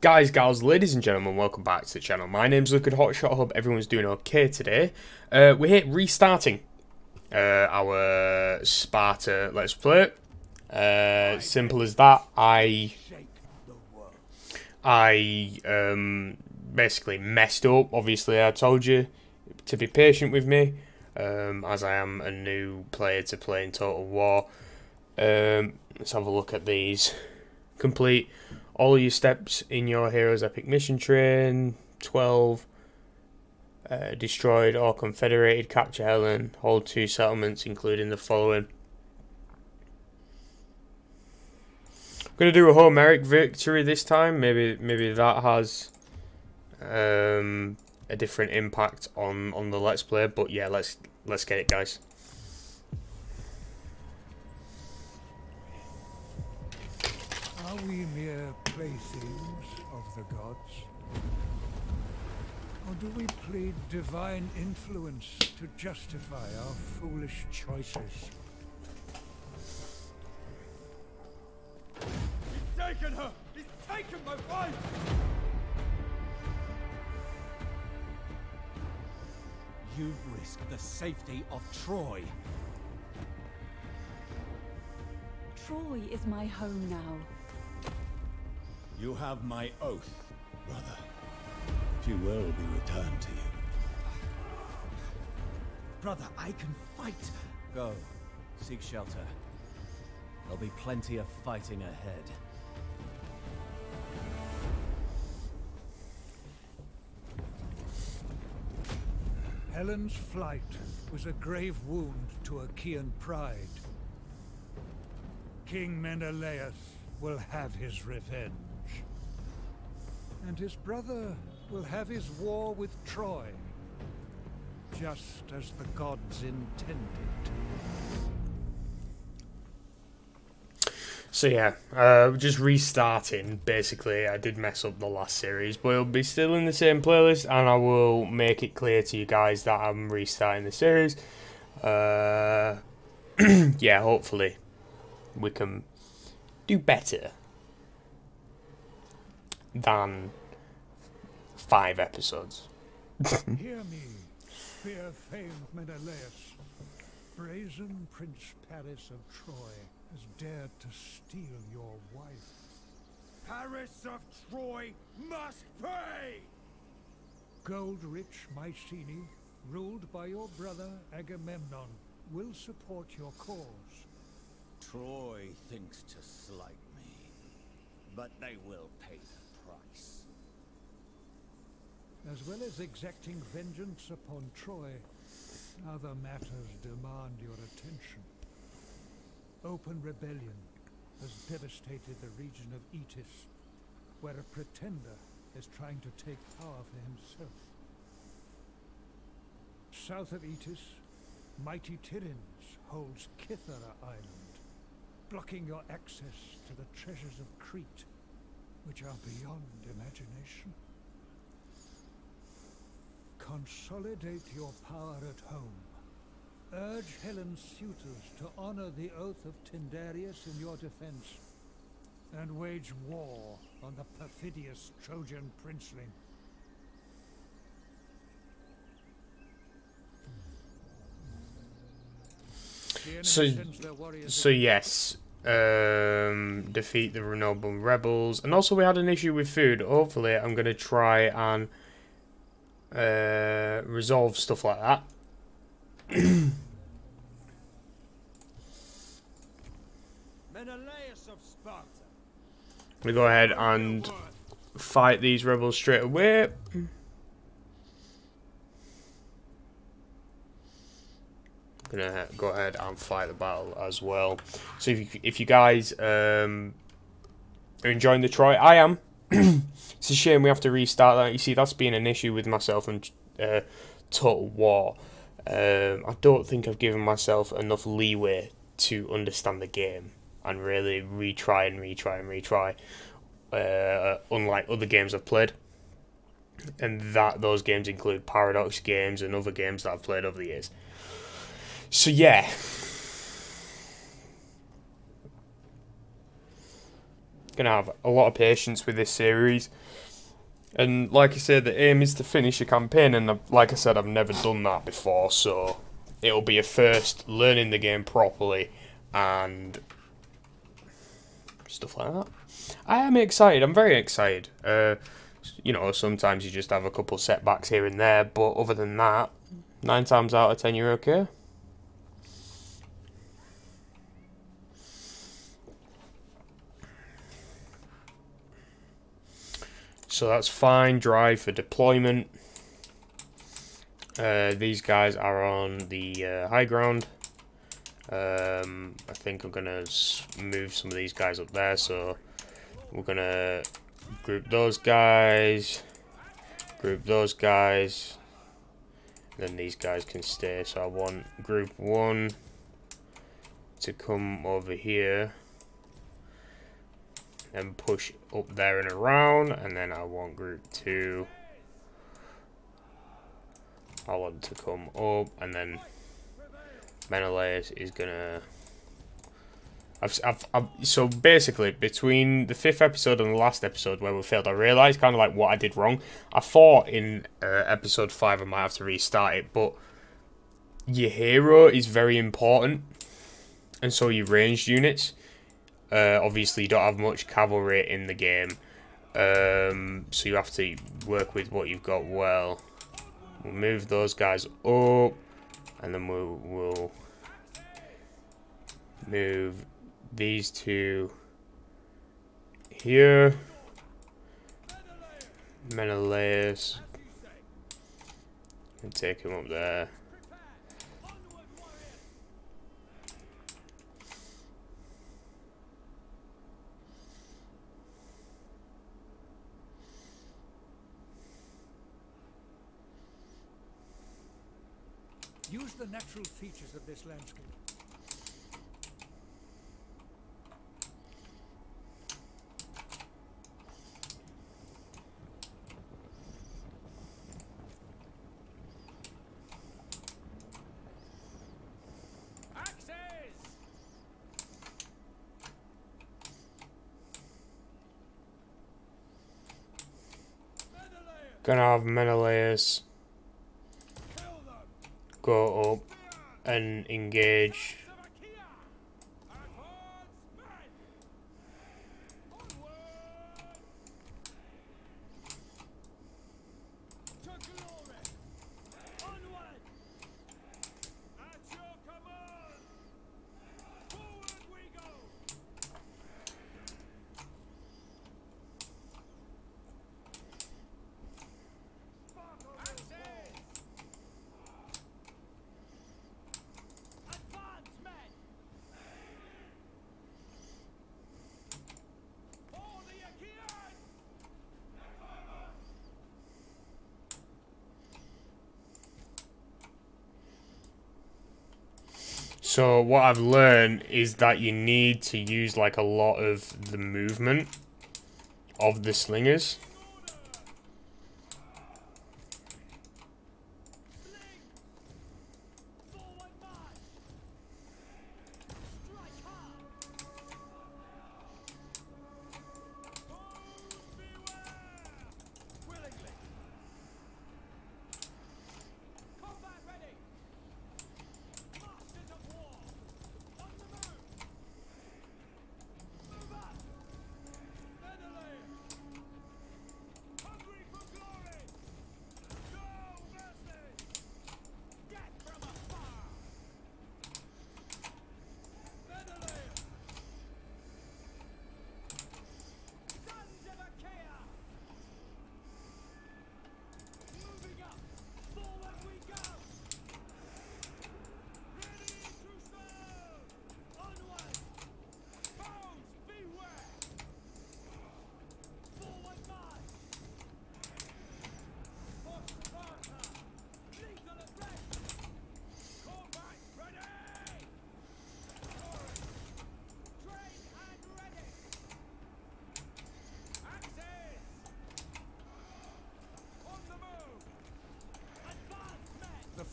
Guys, gals, ladies and gentlemen, welcome back to the channel. My name's Liquid Hotshot. I hope everyone's doing okay today. Uh, we're here restarting uh, our Sparta Let's Play. Uh, simple as that. I I um, basically messed up. Obviously, I told you to be patient with me, um, as I am a new player to play in Total War. Um, let's have a look at these. Complete all your steps in your hero's epic mission train. 12. Uh, destroyed or confederated, capture Helen, hold two settlements, including the following. I'm gonna do a Homeric victory this time. Maybe maybe that has um, a different impact on on the let's play. But yeah, let's let's get it, guys. We mere playthings of the gods? Or do we plead divine influence to justify our foolish choices? He's taken her! He's taken my wife! You've risked the safety of Troy. Troy is my home now. You have my oath, brother. She will be returned to you. Brother, I can fight. Go. Seek shelter. There'll be plenty of fighting ahead. Helen's flight was a grave wound to Achaean pride. King Menelaus will have his revenge. And his brother will have his war with Troy. Just as the gods intended. So yeah, uh, just restarting. Basically, I did mess up the last series, but it'll be still in the same playlist, and I will make it clear to you guys that I'm restarting the series. Uh, yeah, hopefully we can do better than five episodes. Hear me, fear-famed Menelaus. Brazen Prince Paris of Troy has dared to steal your wife. Paris of Troy must pay! Gold-rich Mycenae, ruled by your brother Agamemnon, will support your cause. Troy thinks to slight me, but they will pay the price. As well as exacting vengeance upon Troy, other matters demand your attention. Open rebellion has devastated the region of Etis, where a pretender is trying to take power for himself. South of Etis, mighty Tiryns holds Kythera Island, blocking your access to the treasures of Crete, which are beyond imagination. Consolidate your power at home. Urge Helen's suitors to honor the oath of Tyndareus in your defense, and wage war on the perfidious Trojan princeling. So- sends their warriors So yes, um, defeat the noble rebels, and also we had an issue with food. Hopefully, I'm gonna try and uh, resolve stuff like that. Menelaus of Sparta. We go ahead and fight these rebels straight away. I'm Gonna go ahead and fight the battle as well. So if you, if you guys um, are enjoying the Troy, I am. it's a shame we have to restart that. You see, that's been an issue with myself and uh, Total War. Um, I don't think I've given myself enough leeway to understand the game and really retry and retry and retry. Uh, unlike other games I've played, and that those games include Paradox games and other games that I've played over the years. So yeah, gonna have a lot of patience with this series. And like I said, the aim is to finish a campaign, and like I said, I've never done that before, so it'll be a first learning the game properly and stuff like that. I am excited. I'm very excited. Uh, you know, sometimes you just have a couple setbacks here and there, but other than that, nine times out of ten, you're okay. So that's fine. Drive for deployment. Uh, these guys are on the uh, high ground. Um, I think I'm gonna move some of these guys up there. So we're gonna group those guys, group those guys. Then these guys can stay. So I want group one to come over here and push up there and around and then I want group 2 I want to come up and then Menelaus is gonna I've, I've, I've, so basically between the fifth episode and the last episode where we failed I realised kind of like what I did wrong. I thought in uh, episode 5 I might have to restart it but your hero is very important and so your ranged units uh, obviously, you don't have much cavalry in the game, um, so you have to work with what you've got well. We'll move those guys up, and then we'll, we'll move these two here. Menelaus. And take him up there. Use the natural features of this landscape. Gonna have Menelaus go up and engage. So what I've learned is that you need to use like a lot of the movement of the slingers.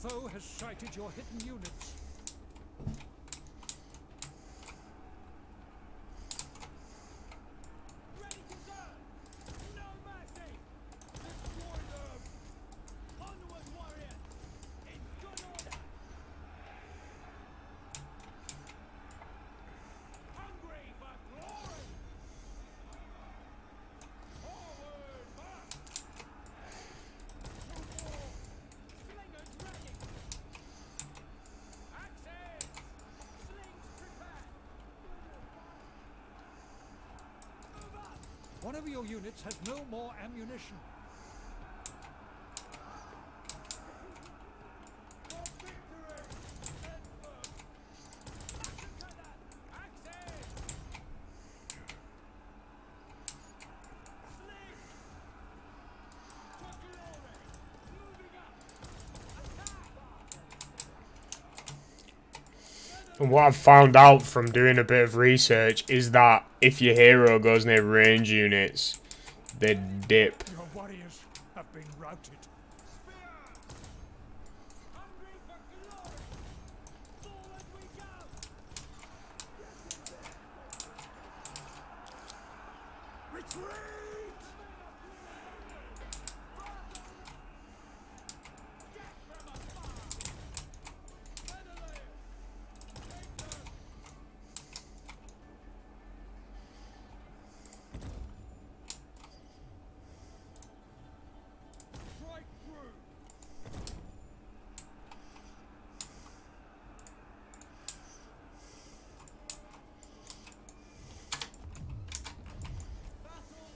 Foe has sighted your hidden units. Of your units has no more ammunition. And what I've found out from doing a bit of research is that if your hero goes near range units, they dip. Your warriors have been routed.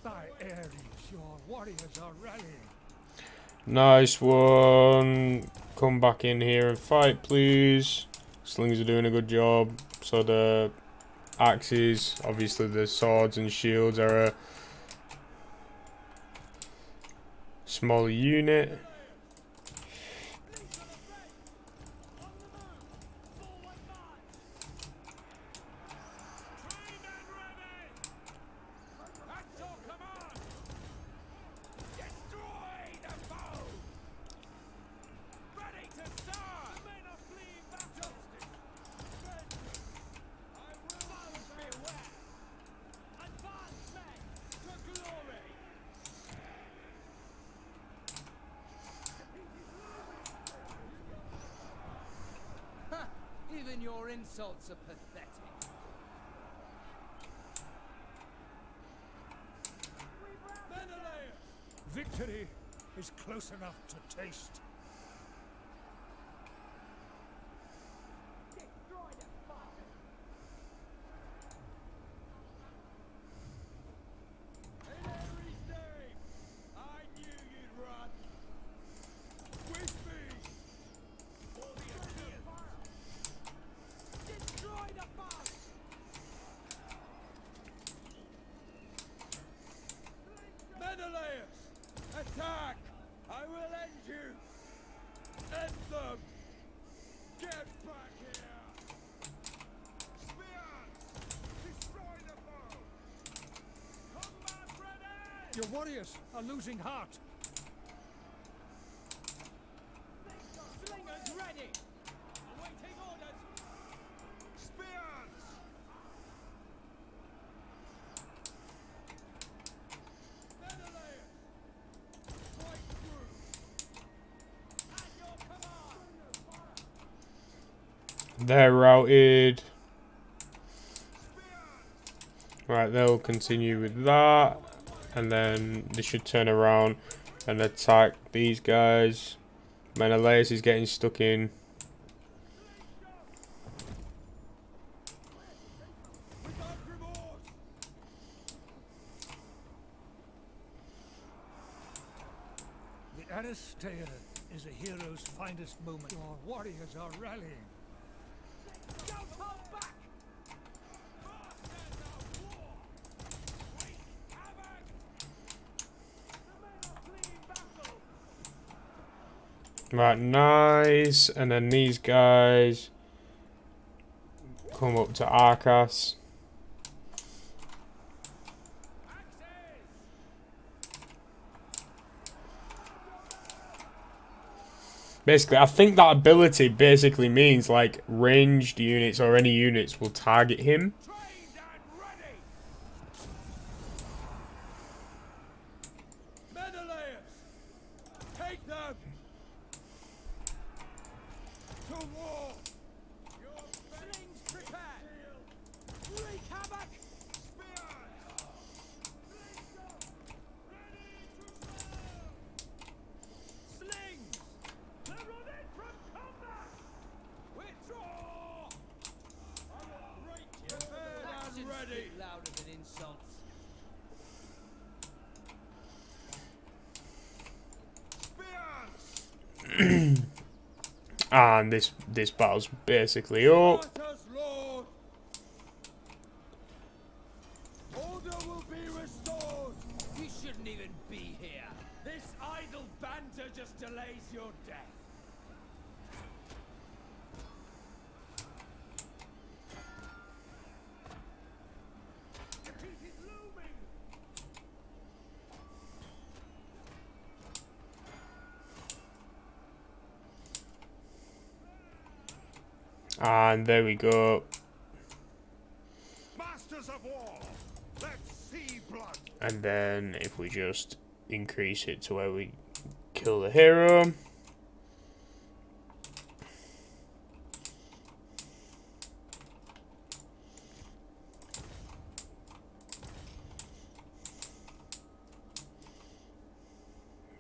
Thy Ares, your warriors are rallying. Nice one. Come back in here and fight, please. Slings are doing a good job. So the axes, obviously the swords and shields are a smaller unit. Even your insults are pathetic. Victory is close enough to taste. Menelaus! Attack! I will end you! End them! Get back here! Spears! Destroy the foe! Combat ready! Your warriors are losing heart. Slingers ready! Awaiting orders! Spears! Menelaus! Fight through! At your command! They're routed. Right, they'll continue with that. And then they should turn around and attack these guys. Menelaus is getting stuck in. Without remorse! The Aristeia is a hero's finest moment. Your warriors are rallying. Don't hold back! Masters of war! Wreak havoc! The men are fleeing battle! Right, nice. And then these guys come up to Arcas. Basically, I think that ability basically means like ranged units or any units will target him. Trained and ready! Menelaus! Take them! To war! Your slings prepared! Wreak havoc! Spears! Slings! They're running from combat! Withdraw! I will break your Actions and ready! speak louder than insults. and this battle's basically up. Increase it to where we kill the hero.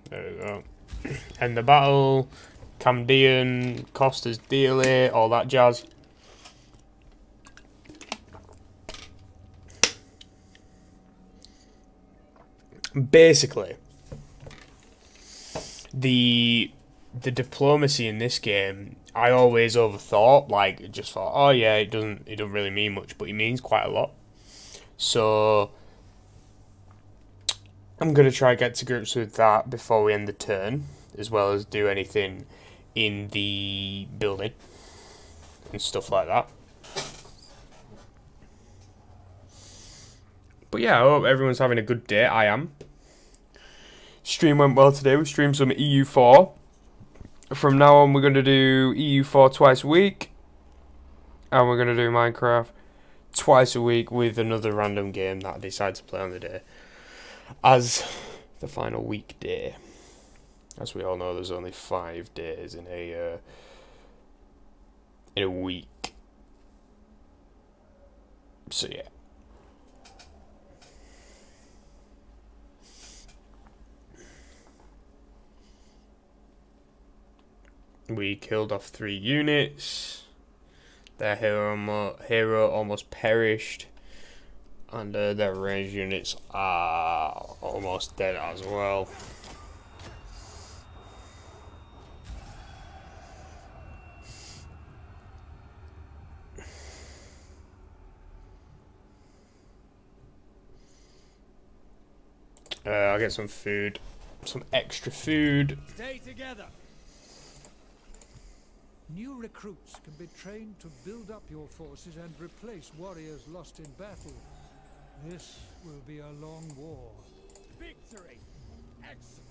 There we go. End the battle. Camdean, Costa's daily, all that jazz. basically the the diplomacy in this game I always overthought like just thought oh yeah it doesn't it doesn't really mean much but it means quite a lot so I'm gonna try get to grips with that before we end the turn as well as do anything in the building and stuff like that But yeah, I hope everyone's having a good day. I am. Stream went well today. We streamed some EU4. From now on, we're going to do EU4 twice a week. And we're going to do Minecraft twice a week with another random game that I decide to play on the day. As the final weekday. As we all know, there's only five days in a uh, in a week. So yeah. We killed off three units. Their hero, hero almost perished. And uh, their range units are almost dead as well. Uh, I'll get some food. Some extra food. Stay together! New recruits can be trained to build up your forces and replace warriors lost in battle. This will be a long war. Victory! Excellent!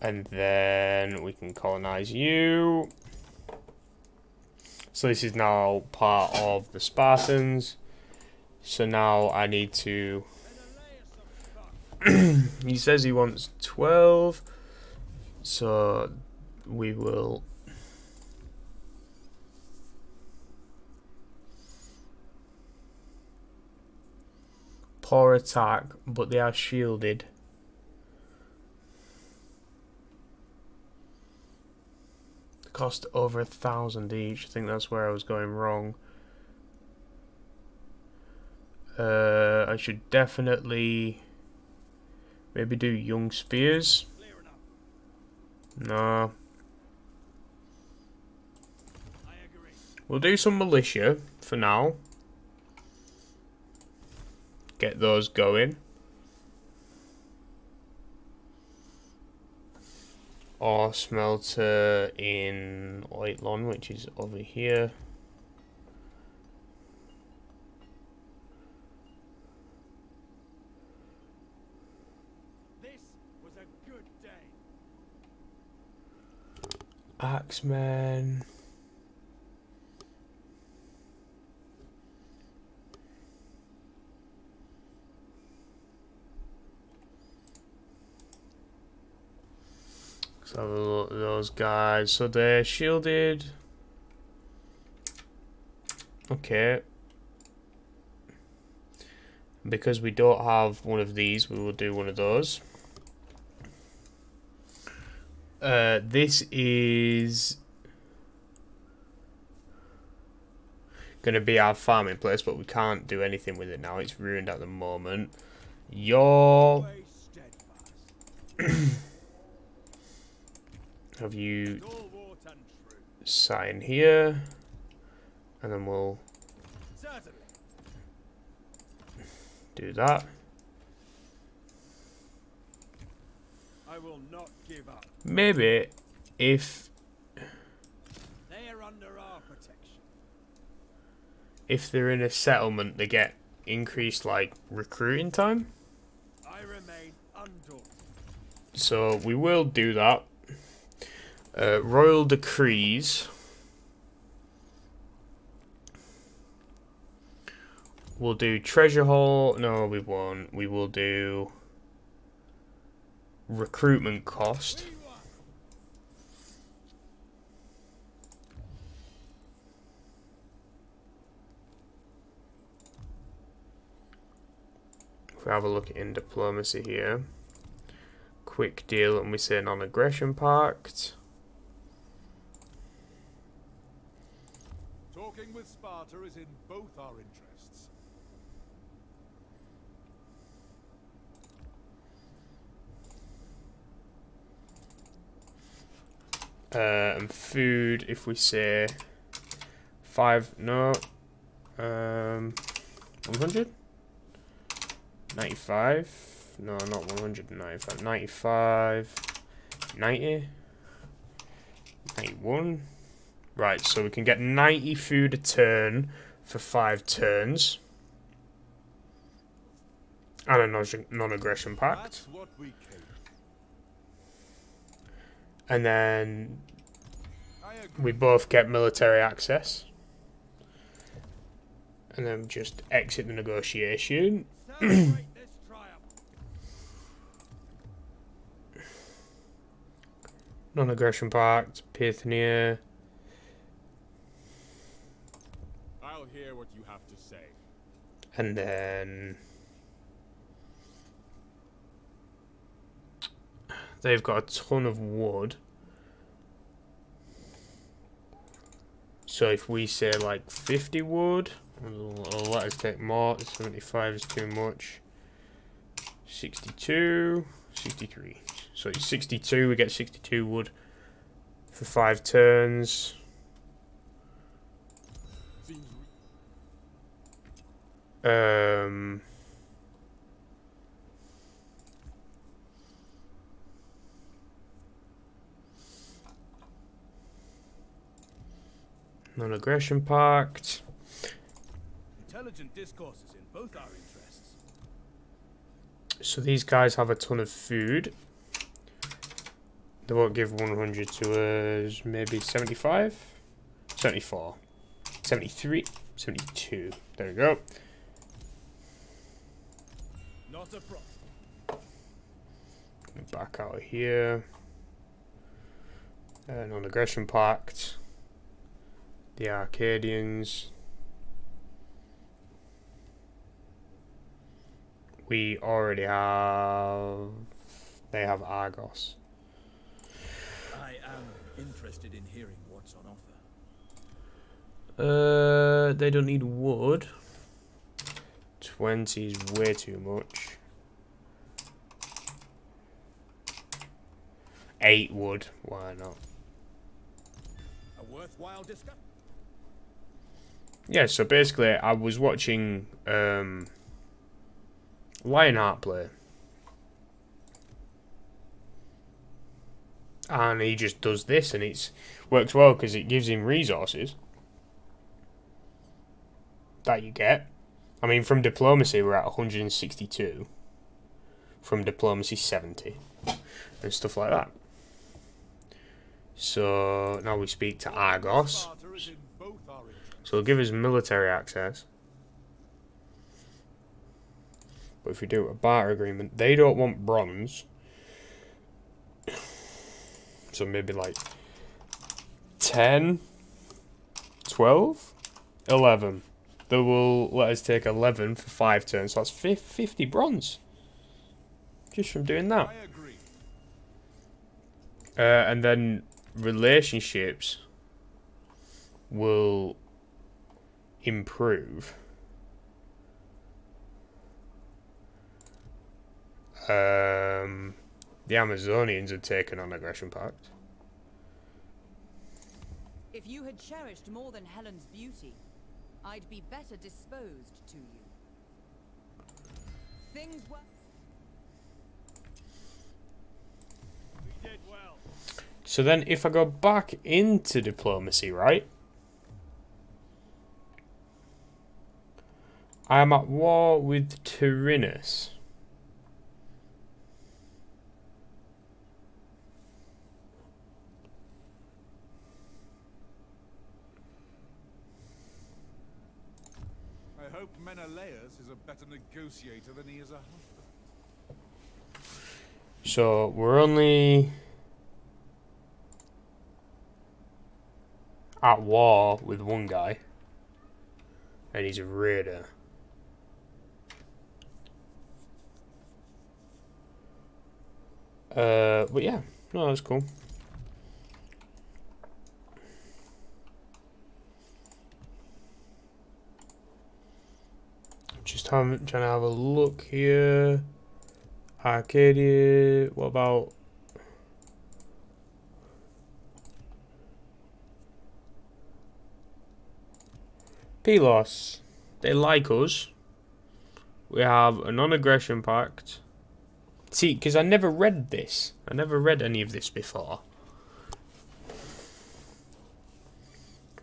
And then we can colonize you. So this is now part of the Spartans. So now I need to... he says he wants 12. So we will... Poor attack, but they are shielded. cost over a thousand each. I think that's where I was going wrong. Uh, I should definitely maybe do young spears. No, we'll do some militia for now. Get those going. Or smelter in Oitlon, which is over here. This was a good day. Axemen. Let's have a look at those guys. So they're shielded. Okay. Because we don't have one of these, we will do one of those. Uh, this is going to be our farming place, but we can't do anything with it now. It's ruined at the moment. Your. have you Stalwart and true. sign here, and then we'll do that. I will not give up. Maybe if They are under our protection. if they're in a settlement, they get increased like recruiting time. I remain undaunted. So we will do that. Uh, royal decrees. We'll do treasure hall. No, we won't. We will do recruitment cost. If we have a look in diplomacy here. Quick deal, and we say non-aggression pact. Talking with Sparta is in both our interests. Uh, and food, if we say five, no, um, 100? 95? No, not 195. 95, 90, 91. Right, so we can get 90 food a turn for five turns. And a non- non-aggression pact. That's what we came. And then we both get military access. And then just exit the negotiation. Celebrate this triumph. Non aggression pact, Pythnia. I'll hear what you have to say. And then. They've got a ton of wood. So if we say like 50 wood, it'll let us take more. 75 is too much. 62, 63. So it's 62, we get 62 wood for five turns. Um, non-aggression pact. Intelligent discourses in both our interests. So these guys have a ton of food. They won't give 100 to us. Maybe 75, 74, 73, 72. There we go. Not a problem. Back out of here. Uh, non-aggression pact. The Arcadians. We already have. They have Argos. I am interested in hearing what's on offer. Uh, they don't need wood. Twenty is way too much. Eight wood. Why not? A worthwhile discussion. Yeah, so basically, I was watching um, Lionheart play, and he just does this, and it's works well because it gives him resources that you get. I mean, from diplomacy, we're at 162. From diplomacy, 70, and stuff like that. So now we speak to Argos. So give us military access. But if we do a barter agreement, they don't want bronze. So maybe like 10, 12, 11. They will let us take 11 for 5 turns. So that's 50 bronze. Just from doing that. Uh, and then relationships will improve. Um, the Amazonians have taken on aggression pact. If you had cherished more than Helen's beauty, I'd be better disposed to you. Things were... We did well. So then if I go back into diplomacy, right? I am at war with Tyrannus. I hope Menelaus is a better negotiator than he is a husband. So we're only at war with one guy. And he's a raider. Uh, but yeah, no, that's cool. Just trying to have a look here. Arcadia. What about? Pylos. They like us. We have a non-aggression pact. See, because I never read this. I never read any of this before.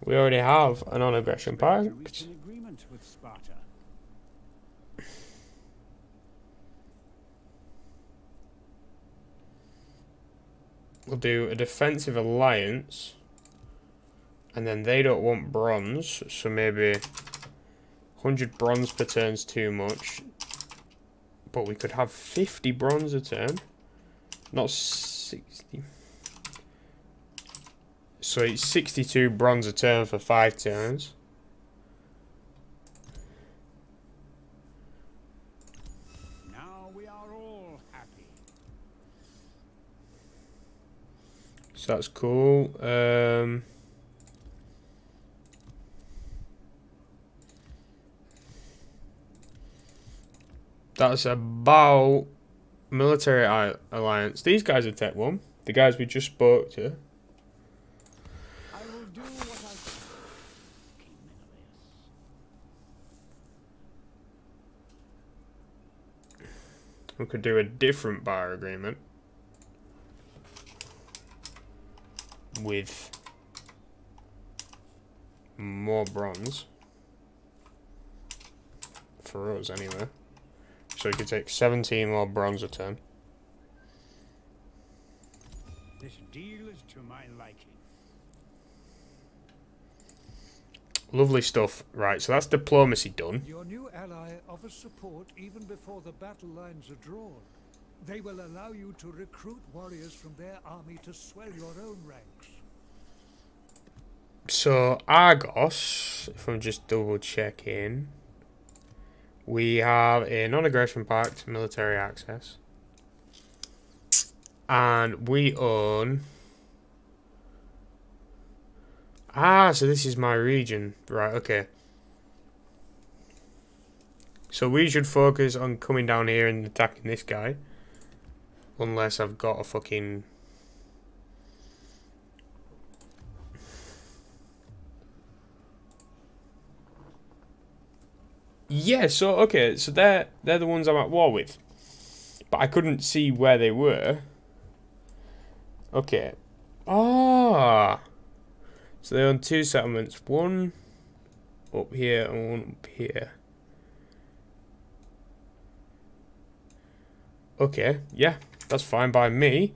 We already have a non-aggression pact. an agreement with Sparta. We'll do a defensive alliance. And then they don't want bronze, so maybe 100 bronze per turn's too much. But we could have 50 bronze a turn. Not 60. So it's 62 bronze a turn for 5 turns. So that's cool. Um, that's about military alliance. These guys are Tech 1. The guys we just spoke to. We could do a different bar agreement. With more bronze. For us, anyway. So we could take 17 more bronze a turn. This deal is to my liking. Lovely stuff. Right, so that's diplomacy done. Your new ally offers support even before the battle lines are drawn. They will allow you to recruit warriors from their army to swell your own ranks. So Argos, if I'm just double checking, we have a non-aggression pact, military access, and we own. Ah, so this is my region, right? Okay. So we should focus on coming down here and attacking this guy, unless I've got a fucking Yeah, so okay, so they're they're the ones I'm at war with. But I couldn't see where they were. Okay. Ah. So they own two settlements, one up here and one up here. Okay, yeah, that's fine by me.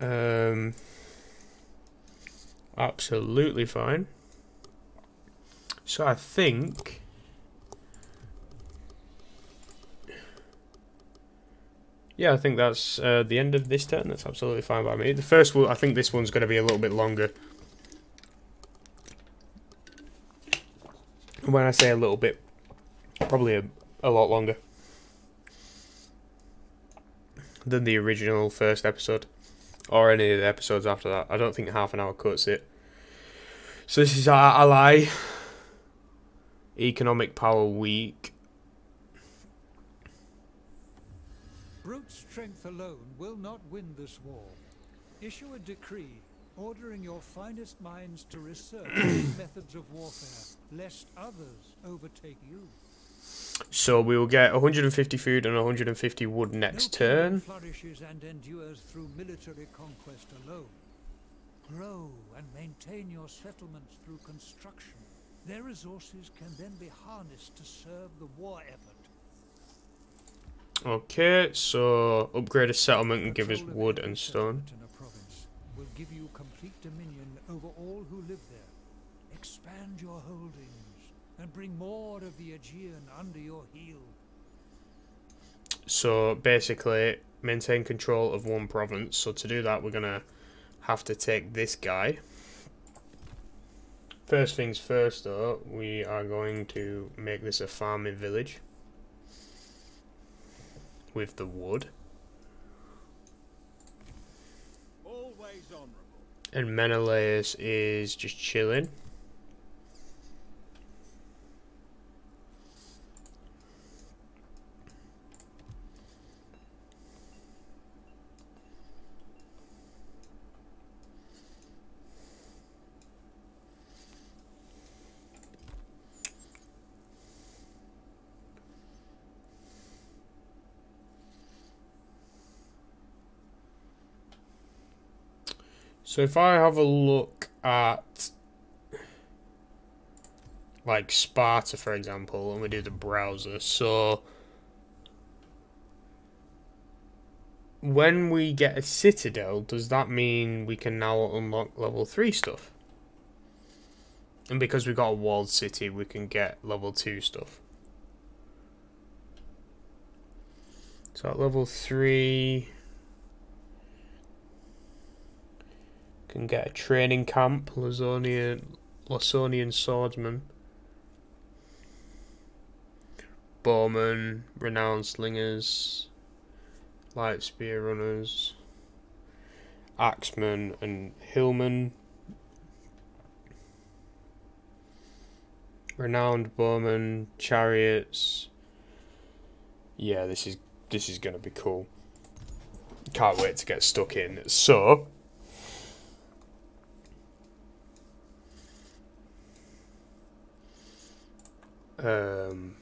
Um absolutely fine. So I think Yeah, I think that's uh, the end of this turn. That's absolutely fine by me. The first one, I think this one's going to be a little bit longer. When I say a little bit, probably a, a lot longer than the original first episode, or any of the episodes after that. I don't think half an hour cuts it. So this is our ally, economic power weak. Brute strength alone will not win this war. Issue a decree, ordering your finest minds to research methods of warfare, lest others overtake you. So we will get 150 food and 150 wood next turn. flourishes and endures through military conquest alone. Grow and maintain your settlements through construction. Their resources can then be harnessed to serve the war effort. Okay, so upgrade a settlement and give us wood and stone. in a province will give you complete dominion over all who live there. Expand your holdings and bring more of the Aegean under your heel. So basically, maintain control of one province. So to do that, we're gonna have to take this guy. First things first, though, we are going to make this a farming village with the wood. Always honourable. And Menelaus is just chilling. So if I have a look at like Sparta for example and we do the browser so when we get a citadel does that mean we can now unlock level 3 stuff? And because we've got a walled city we can get level 2 stuff. So at level 3 can get a training camp, Lasonian, Lasonian swordsman, bowmen, renowned slingers, light spear runners, axemen, and hillmen. Renowned bowmen, chariots. Yeah, this is this is gonna be cool. Can't wait to get stuck in. So. Um,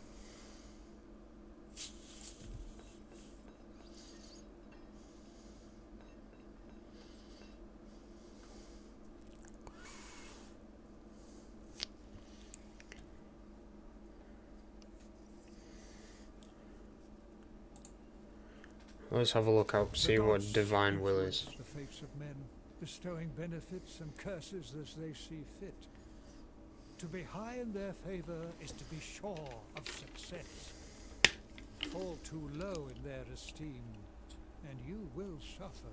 let's have a look out, see what divine will is. The fates of men, bestowing benefits and curses as they see fit. To be high in their favor is to be sure of success. Fall too low in their esteem, and you will suffer.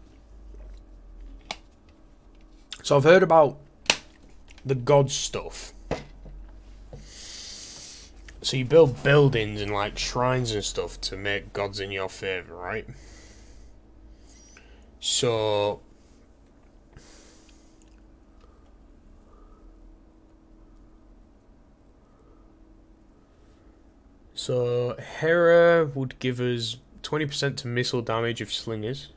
So I've heard about the god stuff. So you build buildings and like shrines and stuff to make gods in your favor, right? So So Hera would give us 20% to missile damage of slingers.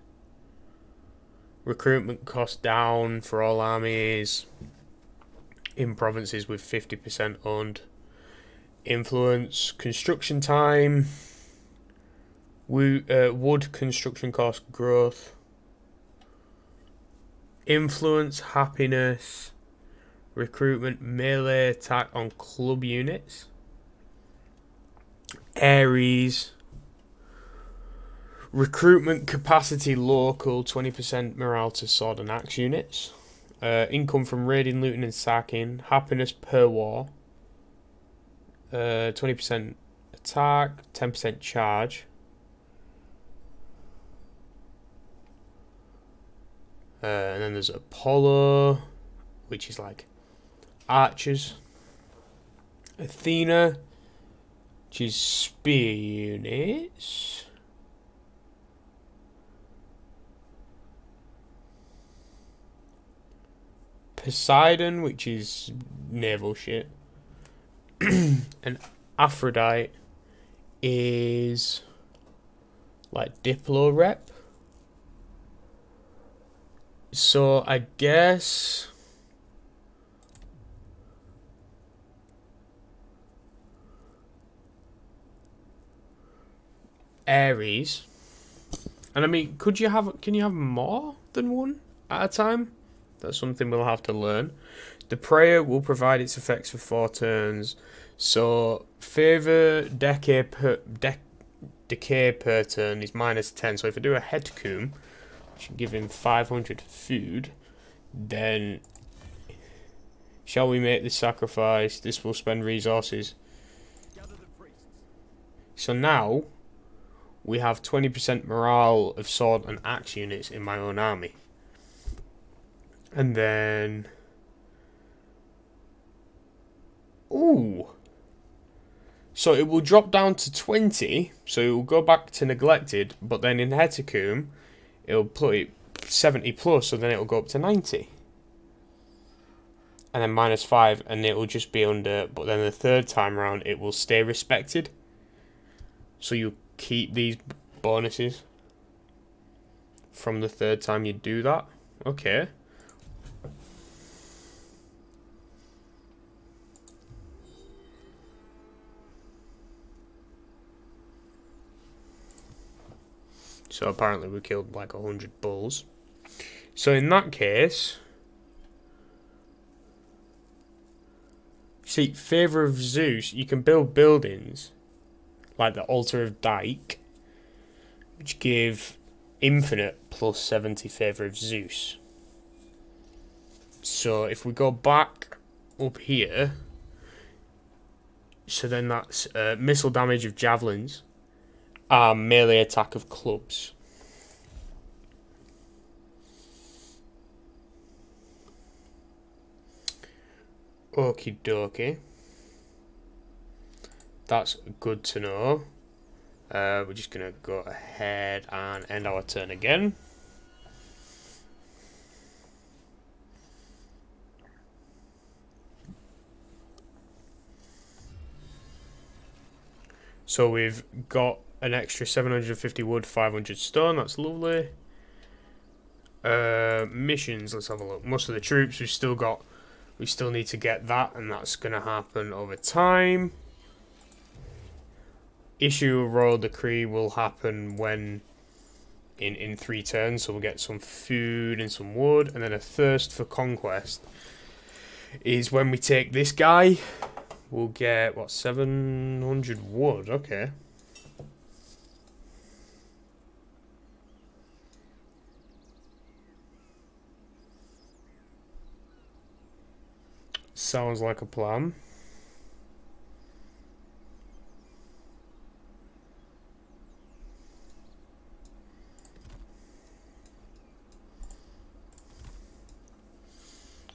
Recruitment cost down for all armies in provinces with 50% owned. Influence, construction time, uh, wood construction cost growth. Influence, happiness, recruitment, melee attack on club units. Ares. Recruitment capacity local, 20% morale to sword and axe units. Uh, income from raiding, looting, and sacking. Happiness per war. Uh, 20% attack, 10% charge. Uh, and then there's Apollo, which is like archers. Athena, which is spear units. Poseidon, which is naval shit. and Aphrodite is like Diplo rep. So I guess Ares. And I mean, could you have can you have more than one at a time? That's something we'll have to learn. The prayer will provide its effects for four turns. So favor decay per dec, decay per turn is minus ten. So if I do a hecatomb, which give him five hundred food, then shall we make this sacrifice? This will spend resources. So now we have 20% morale of sword and axe units in my own army. And then... Ooh! So it will drop down to 20, so it will go back to neglected, but then in Hecatomb, it'll put it 70 plus, so then it'll go up to 90. And then minus 5, and it will just be under, but then the third time around, it will stay respected. So you keep these bonuses from the third time you do that. Okay. So apparently we killed like a hundred bulls. So in that case, see, favor of Zeus, you can build buildings like the altar of Dike, which give infinite plus 70 favor of Zeus. So if we go back up here, so then that's uh, missile damage of javelins, and melee attack of clubs. Okie dokie. That's good to know. Uh, we're just going to go ahead and end our turn again. So we've got an extra 750 wood, 500 stone. That's lovely. Uh, missions. Let's have a look. Most of the troops we've still got. We still need to get that, and that's going to happen over time issue a royal decree will happen when in in three turns. So we'll get some food and some wood and then a thirst for conquest is when we take this guy. We'll get what 700 wood? Okay. Sounds like a plan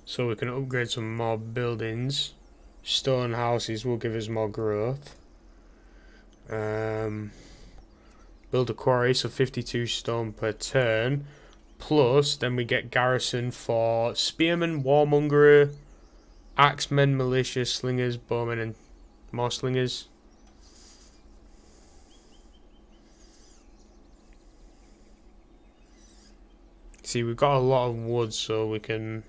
So we can upgrade some more buildings. Stone houses will give us more growth. Um, build a quarry, so 52 stone per turn. Plus, then we get garrison for spearmen, warmonger, axemen, militia, slingers, bowmen, and more slingers. See, we've got a lot of wood, so we can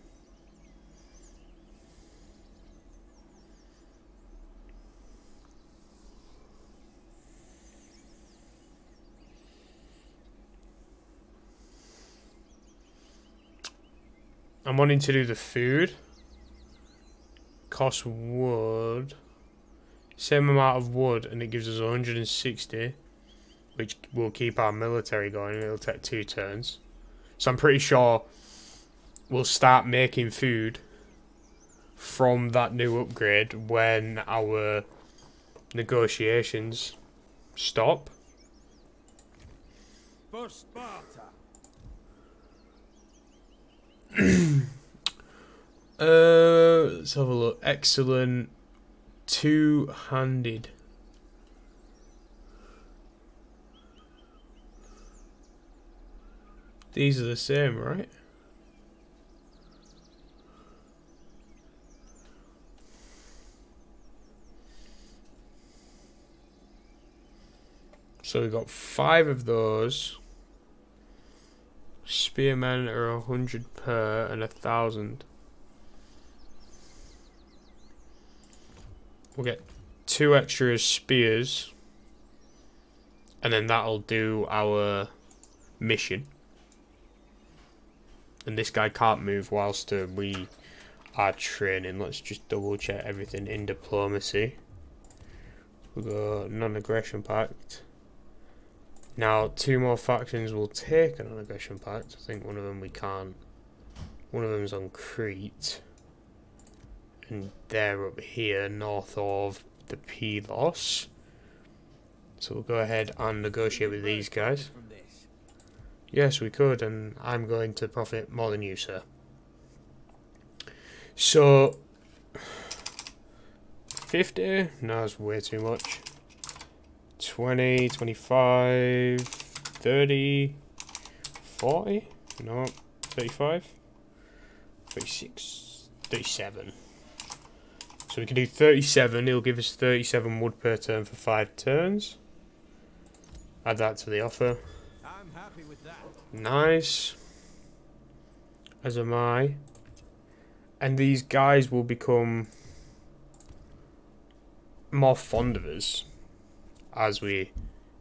wanting to do the food. Cost wood. Same amount of wood and it gives us 160. Which will keep our military going. It'll take two turns. So I'm pretty sure we'll start making food from that new upgrade when our negotiations stop. For Sparta. uh, let's have a look. Excellent. Two-handed. These are the same, right? So we've got five of those. Spearmen are a hundred per and a thousand. We'll get two extra spears. And then that'll do our mission. And this guy can't move whilst uh, we are training. Let's just double check everything in diplomacy. We've got non-aggression pact. Now, two more factions will take a non-aggression pact. I think one of them we can't. One of them's on Crete. And they're up here, north of the Pylos. So we'll go ahead and negotiate with these guys. Yes, we could, and I'm going to profit more than you, sir. So, 50? No, that's way too much. 20, 25, 30, 40? No, 35, 36, 37. So we can do 37, it'll give us 37 wood per turn for 5 turns. Add that to the offer. I'm happy with that. Nice. As am I. And these guys will become more fond of us as we.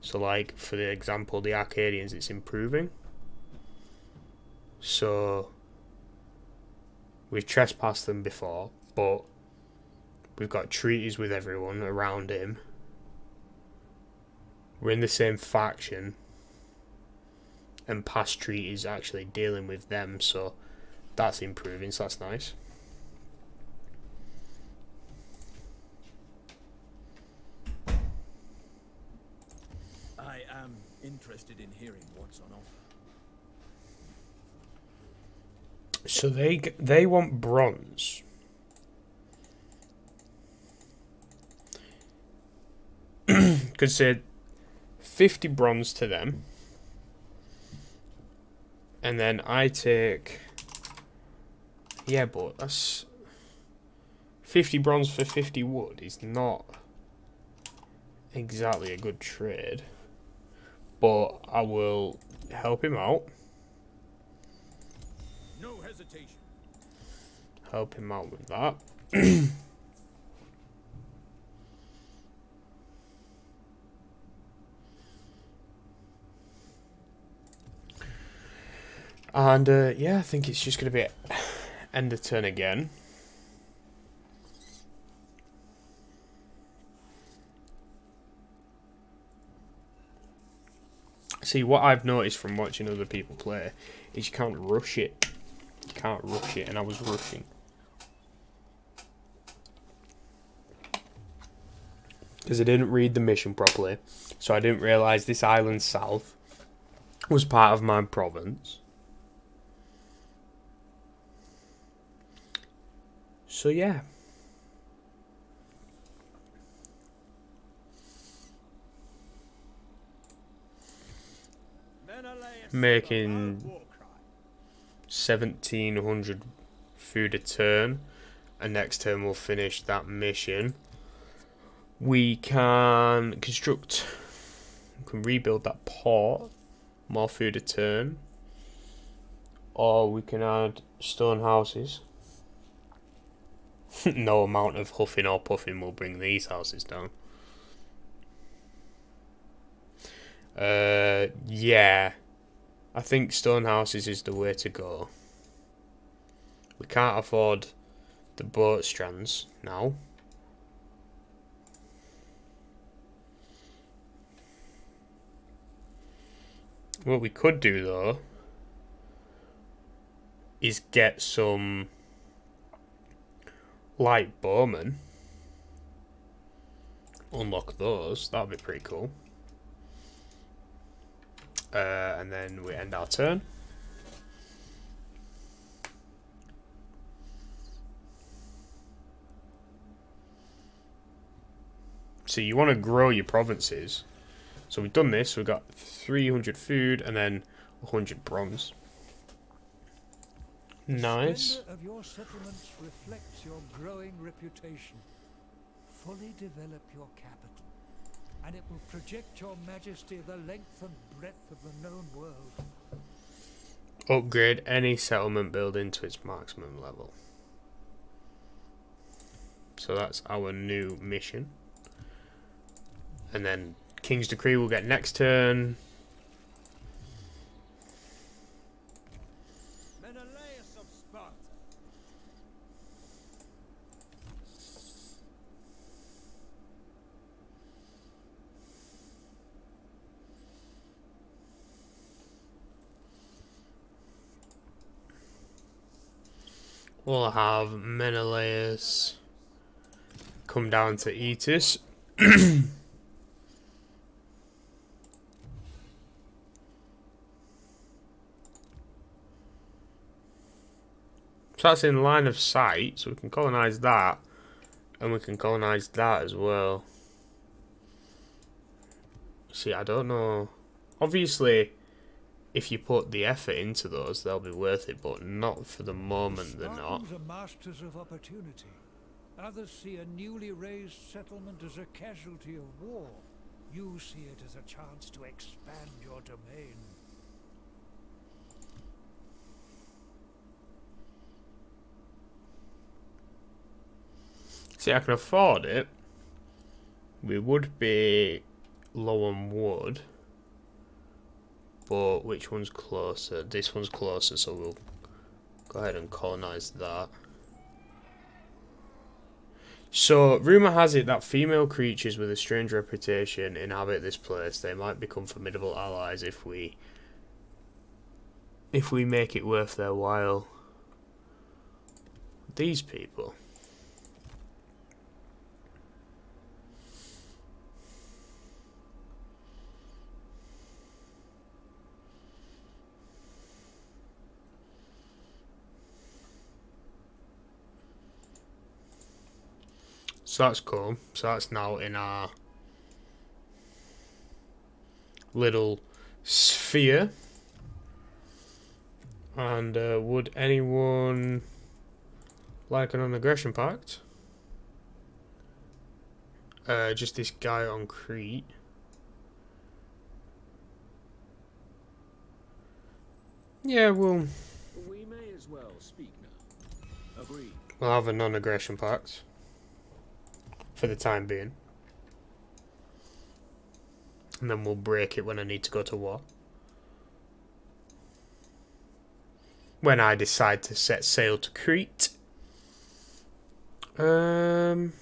So, like, for the example, the Arcadians, it's improving. So, we've trespassed them before, but we've got treaties with everyone around him. We're in the same faction and past treaties actually dealing with them, so that's improving, so that's nice. I am interested in hearing what's on offer. So they they want bronze. Could say fifty bronze to them, and then I take. Yeah, but that's fifty bronze for fifty wood is not exactly a good trade. But I will help him out. No hesitation. help him out with that. and uh, yeah, I think it's just going to be end of turn again. See, what I've noticed from watching other people play is you can't rush it. You can't rush it, and I was rushing. Because I didn't read the mission properly, so I didn't realise this island south was part of my province. So yeah. Menelaus Making- of our war cry. 1700 food a turn and next turn we'll finish that mission. We can construct we can rebuild that port more food a turn or we can add stone houses. No amount of huffing or puffing will bring these houses down. Uh yeah I think stone houses is the way to go. We can't afford the boat strands now. What we could do though is get some light bowmen. Unlock those. That'd be pretty cool. Uh, and then we end our turn. So you want to grow your provinces. So we've done this. We've got 300 food and then 100 bronze. Nice. Of your settlements reflects your growing reputation. Fully develop your capital, and it will project your majesty the length and breadth of the known world. Upgrade any settlement building to its maximum level. So that's our new mission. And then King's Decree will get next turn. Menelaus of Sparta. We'll have Menelaus come down to Etis. So that's in line of sight, so we can colonise that. And we can colonise that as well. See, I don't know. Obviously, if you put the effort into those, they'll be worth it, but not for the moment, they're not. Are masters of opportunity. Others see a newly raised settlement as a casualty of war. You see it as a chance to expand your domain. See, I can afford it. We would be low on wood. But which one's closer? This one's closer, so we'll go ahead and colonize that. So, rumour has it that female creatures with a strange reputation inhabit this place. They might become formidable allies if we if we make it worth their while. These people. So that's cool. So that's now in our little sphere. And uh, would anyone like an non-aggression pact? Uh, just this guy on Crete. Yeah, we'll We may as well speak now. Agreed. we'll have a non-aggression pact for the time being, and then we'll break it when I need to go to war. When I decide to set sail to Crete. Um,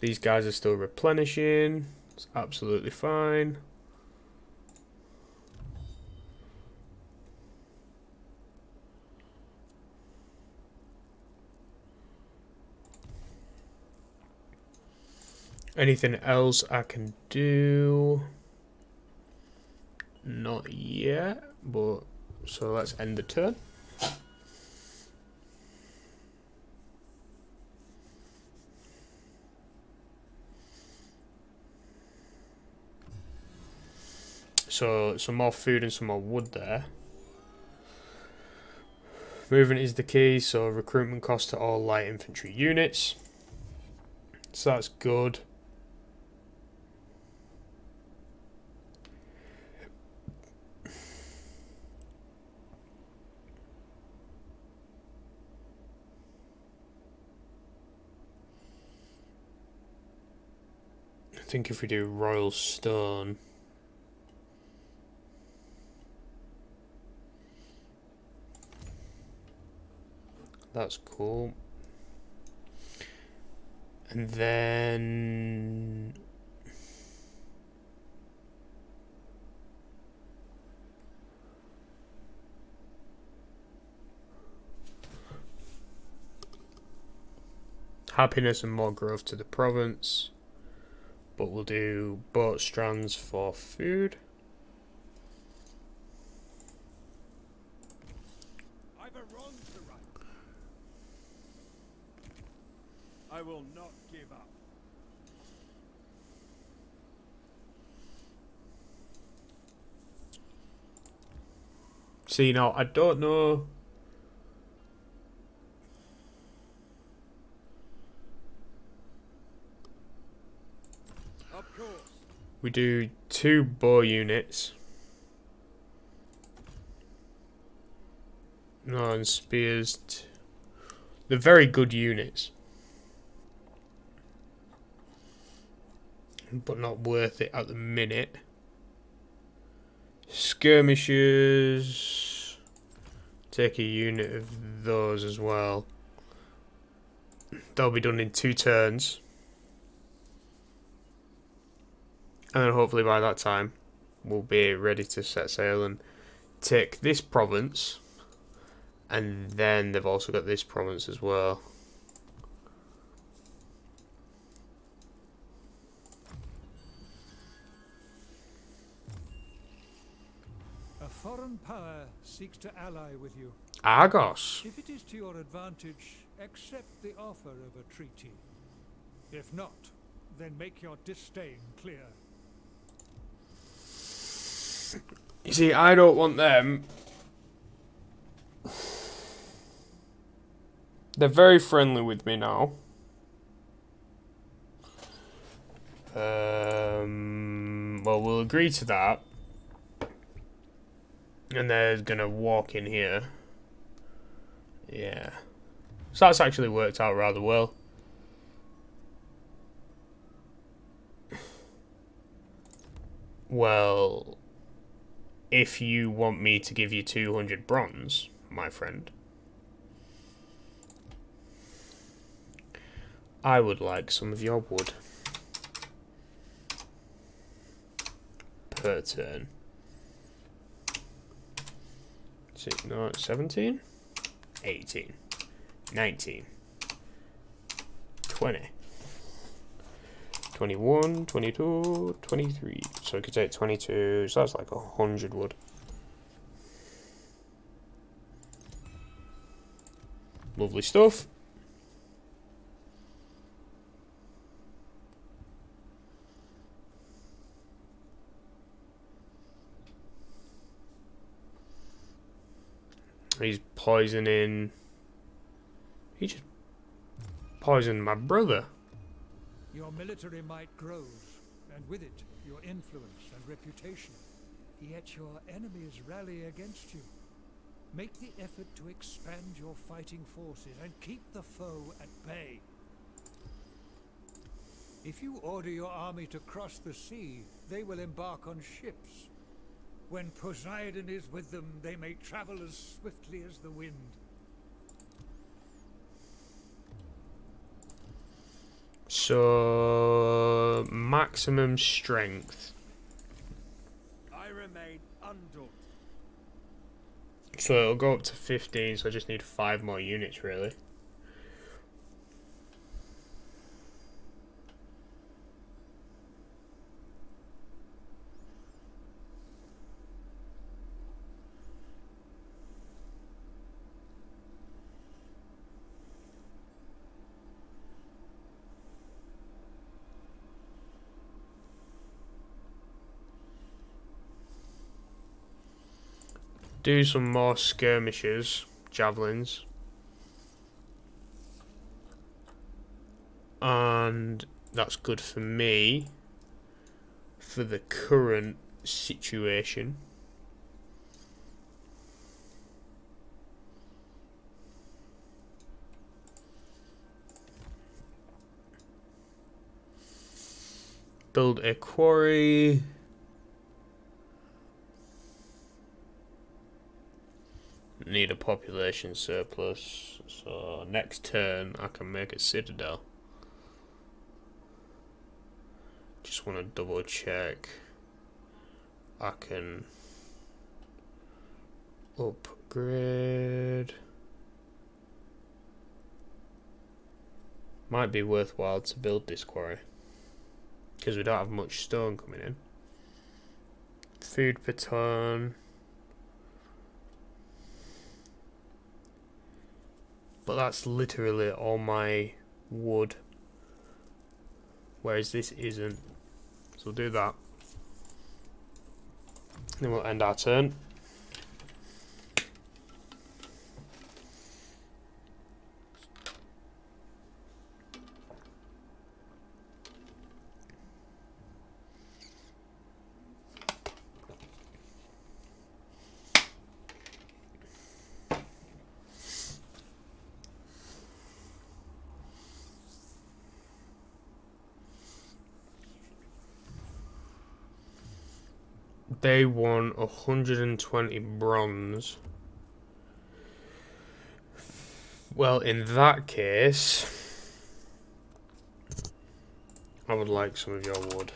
these guys are still replenishing. It's absolutely fine. Anything else I can do? Not yet, but so let's end the turn. So some more food and some more wood there. Movement is the key, so recruitment cost to all light infantry units. So that's good. Think if we do Royal Stone. That's cool. And then happiness and more growth to the province. But we'll do boat strands for food. I've a wrong to right. I will not give up. See now, I don't know. Of course. We do two bow units. And spears. They're very good units. But not worth it at the minute. Skirmishers. Take a unit of those as well. They'll be done in two turns. And then hopefully by that time we'll be ready to set sail and take this province. And then they've also got this province as well. A foreign power seeks to ally with you. Argos. If it is to your advantage, accept the offer of a treaty. If not, then make your disdain clear. You see, I don't want them. They're very friendly with me now. Um, well, we'll agree to that. And they're gonna walk in here. Yeah. So that's actually worked out rather well. Well, if you want me to give you 200 bronze, my friend, I would like some of your wood per turn. See, no, 17, 18, 19, 20. 21, 22, 23. So we could take 22, so that's like a 100 wood. Lovely stuff. He's poisoning... He just poisoned my brother. Your military might grows, and with it, your influence and reputation. Yet your enemies rally against you. Make the effort to expand your fighting forces and keep the foe at bay. If you order your army to cross the sea, they will embark on ships. When Poseidon is with them, they may travel as swiftly as the wind. So maximum strength. I remain undaunted. So it'll go up to 15, so I just need 5 more units really. Do some more skirmishes, javelins. And that's good for me for the current situation. Build a quarry. Need a population surplus. So next turn I can make a citadel. Just want to double check. I can upgrade. Might be worthwhile to build this quarry. Because we don't have much stone coming in. Food per ton. But that's literally all my wood. Whereas this isn't. So we'll do that. Then we'll end our turn. They won 120 bronze. Well, in that case, I would like some of your wood.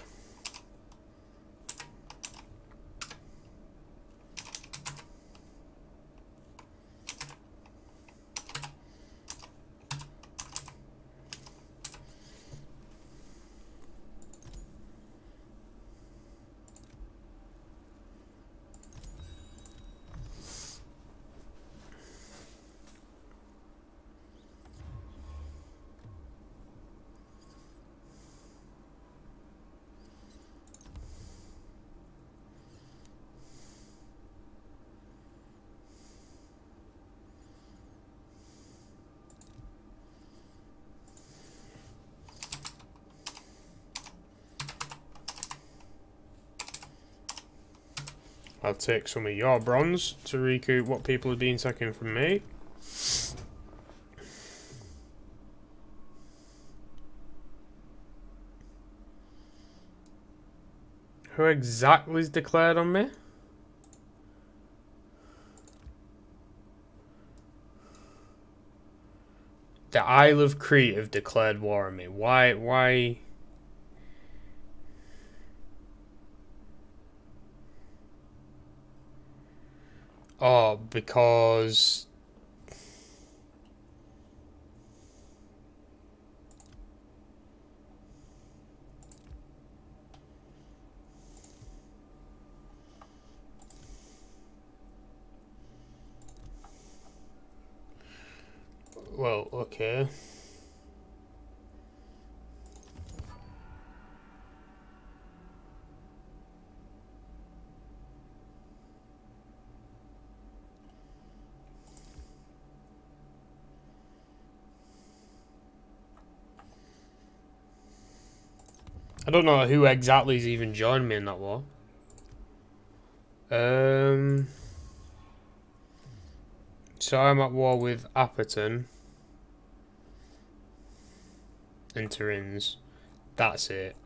I'll take some of your bronze to recoup what people have been taking from me. Who exactly is declared on me? The Isle of Crete have declared war on me. Why? Why? Oh, because Well, okay. I don't know who exactly has even joined me in that war. Um, so I'm at war with Apperton. And Turin's. That's it.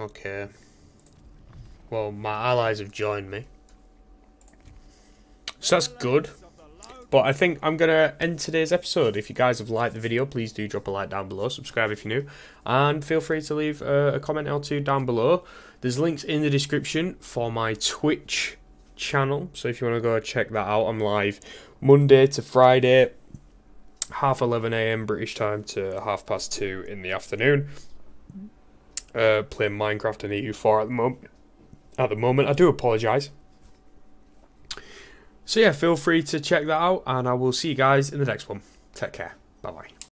Okay. Well, my allies have joined me. So that's good. But I think I'm going to end today's episode. If you guys have liked the video, please do drop a like down below. Subscribe if you're new. And feel free to leave a, a comment or two down below. There's links in the description for my Twitch channel. So if you want to go check that out, I'm live Monday to Friday, half 11 a.m. British time to half past 2 in the afternoon. Uh, playing Minecraft and EU4 at the moment. At the moment, I do apologise. So yeah, feel free to check that out, and I will see you guys in the next one. Take care. Bye bye.